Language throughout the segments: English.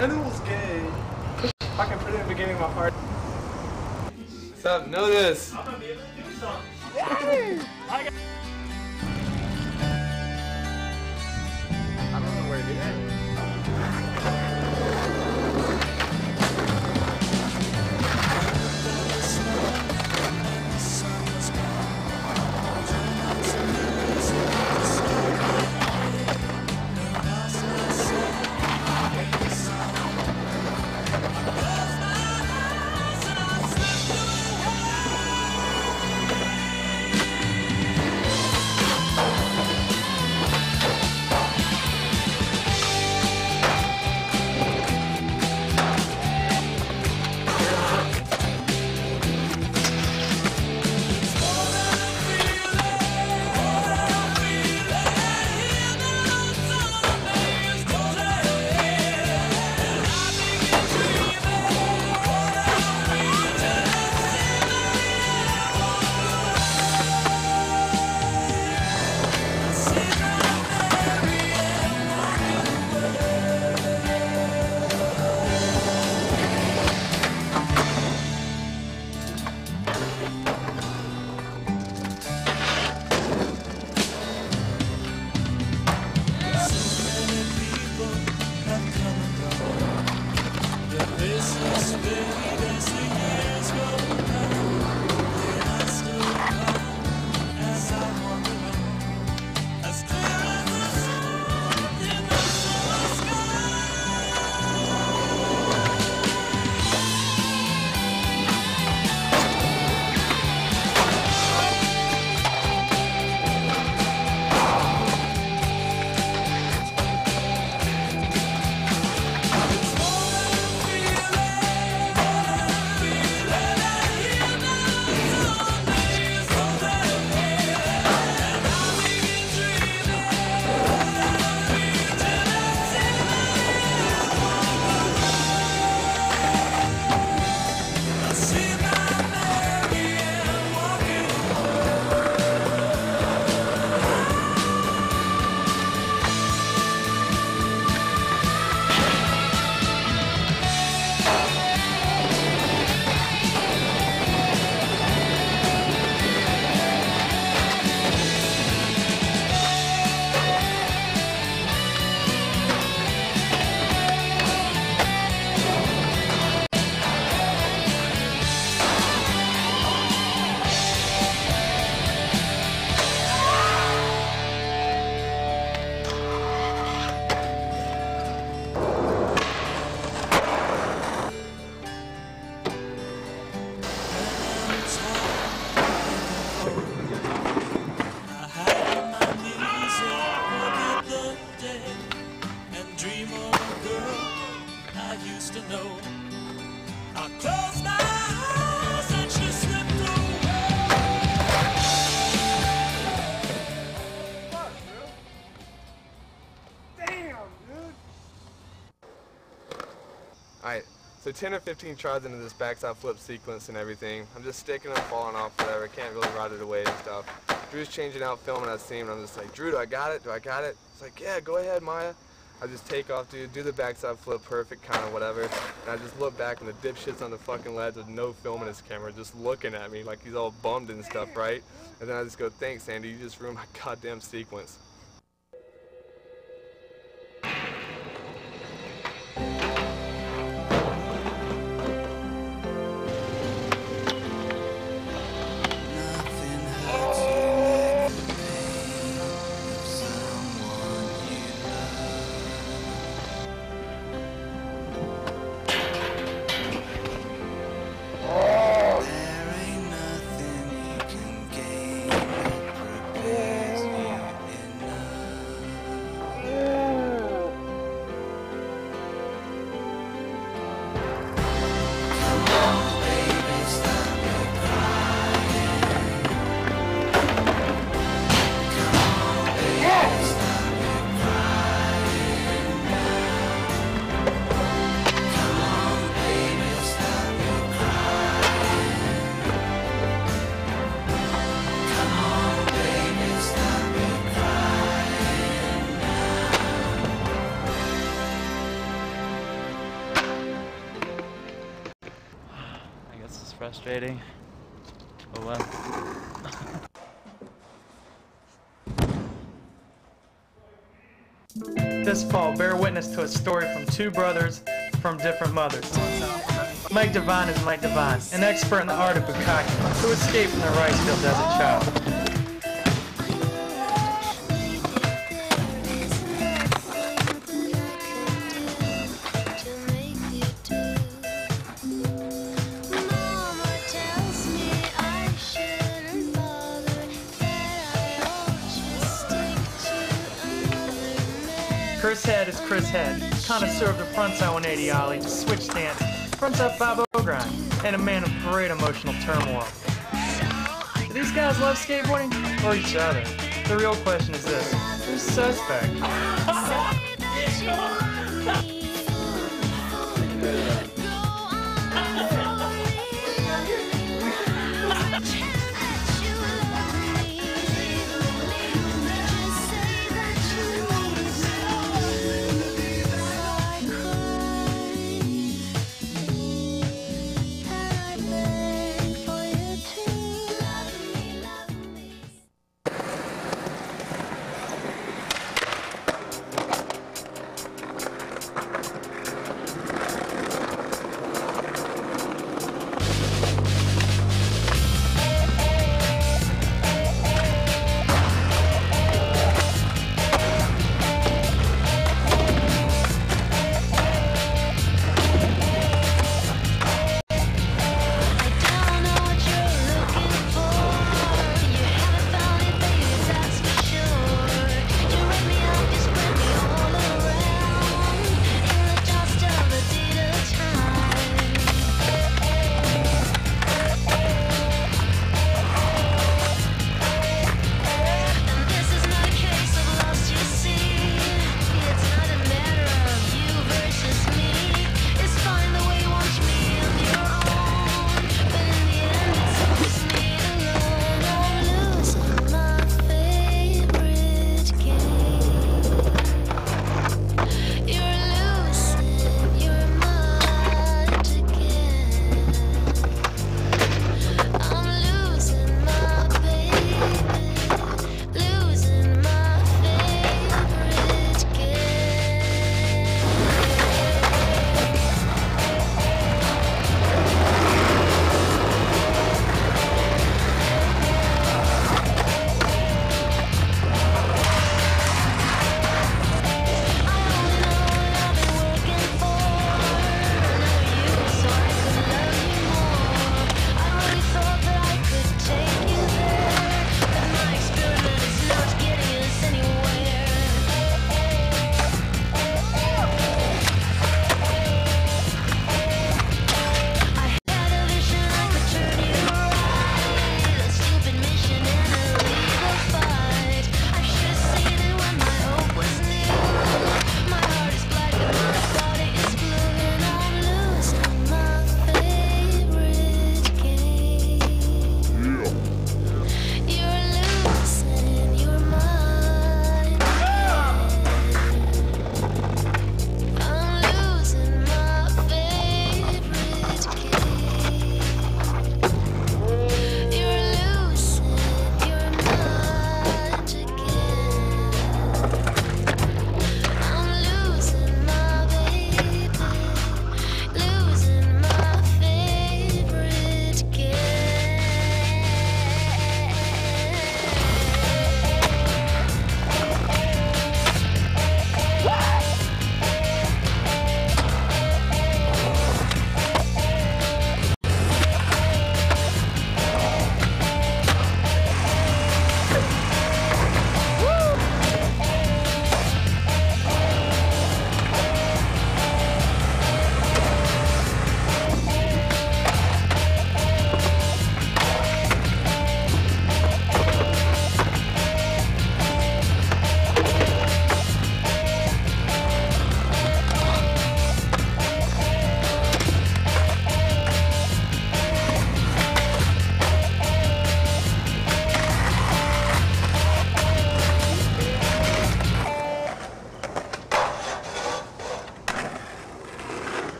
And it was gay. I can put it in the beginning of my heart. What's up? Know this. 10 or 15 tries into this backside flip sequence and everything. I'm just sticking and falling off, whatever. Can't really ride it away and stuff. Drew's changing out, filming that scene, and I'm just like, Drew, do I got it? Do I got it? It's like, yeah, go ahead, Maya. I just take off, dude, do the backside flip perfect, kind of whatever. And I just look back and the dipshit's on the fucking ledge with no film in his camera, just looking at me like he's all bummed and stuff, right? And then I just go, thanks, Andy, you just ruined my goddamn sequence. I guess it's frustrating. Oh well. This fall, bear witness to a story from two brothers from different mothers. Mike Devine is Mike Devine, an expert in the art of bukkake, who escaped from the rice fields as a child. Connoisseur of the frontside 180 ollie, switch stance, frontside 5 grind, and a man of great emotional turmoil. Do these guys love skateboarding or each other? The real question is this: who's suspect?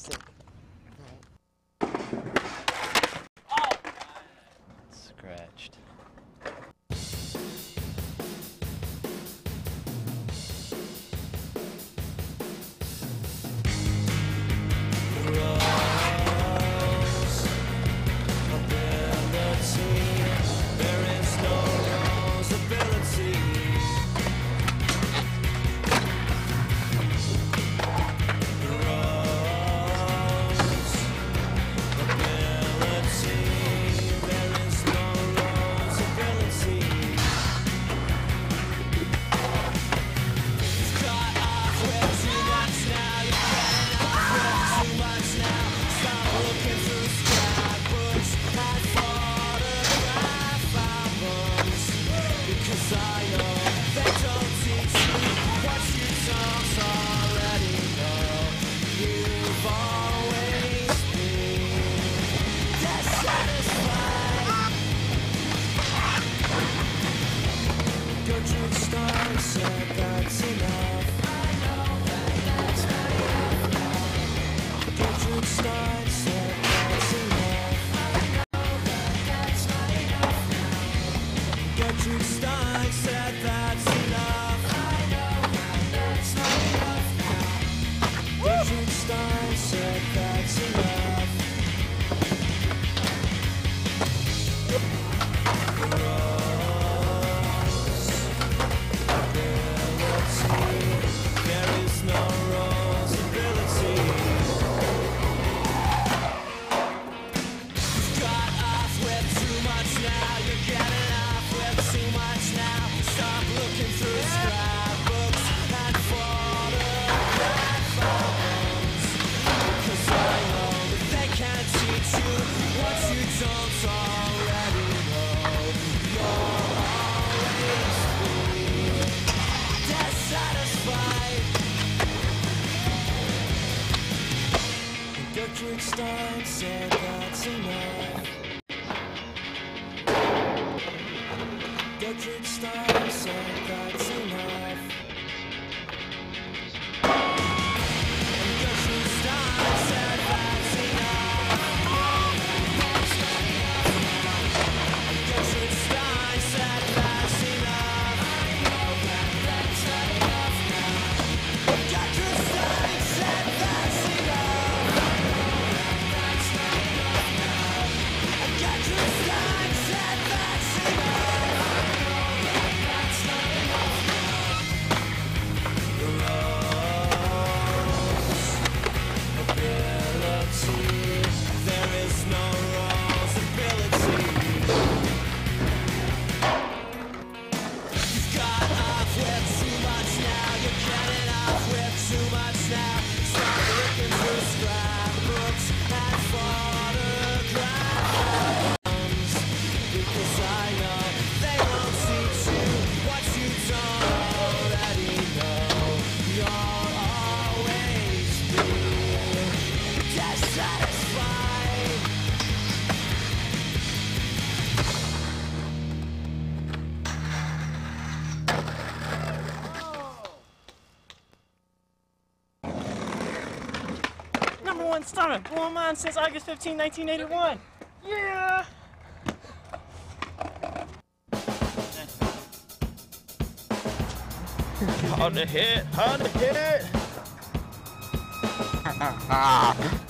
sick. song. around since August 15, 1981. Yeah! hard to hit, hard to hit!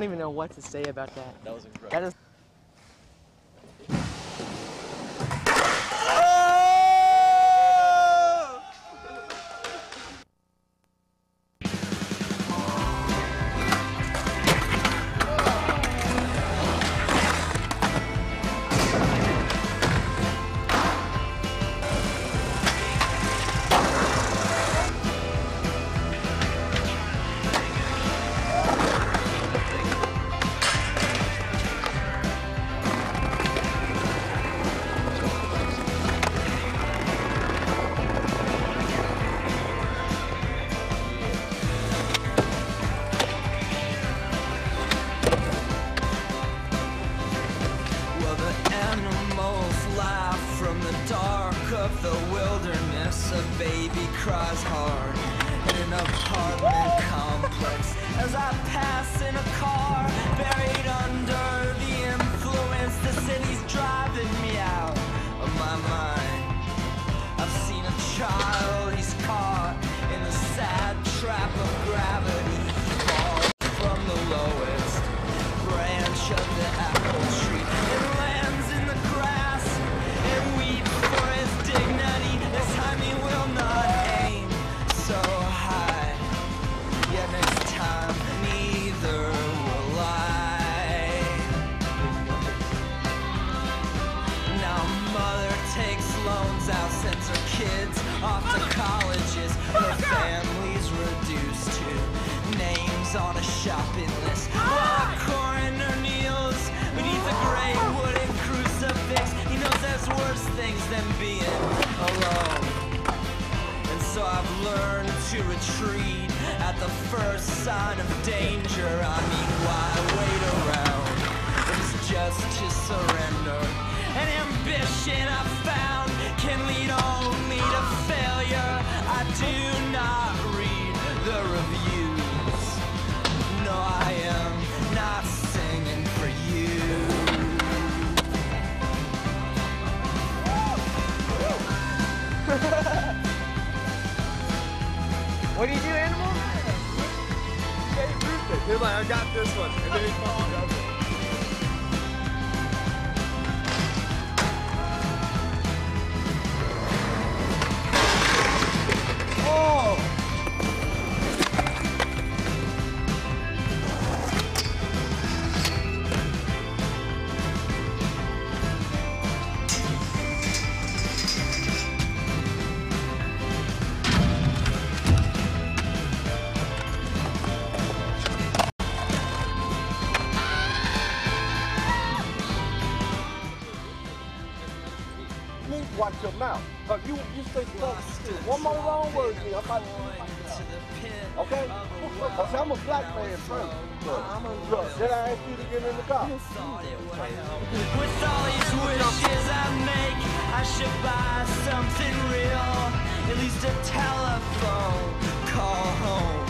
I don't even know what to say about that. That was incredible. That is what do you do, animal? He's like, I got this one. With all these wishes I make, I should buy something real. At least a telephone call home.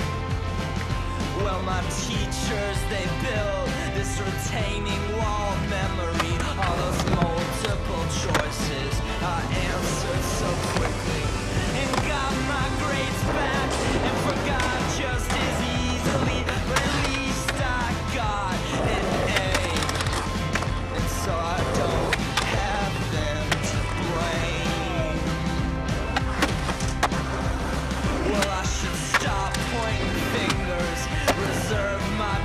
Well, my teachers, they built this retaining wall of memory. All those multiple choices I answered so quickly. And got my grades back.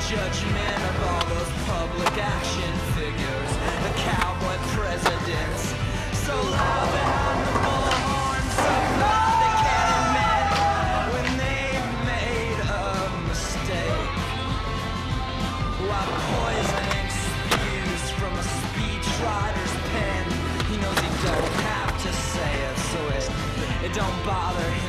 judgment of all those public action figures, the cowboy presidents, so loud and I'm the bullhorn, so loud they can't admit when they've made a mistake. While poison spews from a speechwriter's pen, he knows he don't have to say it, so it, it don't bother him.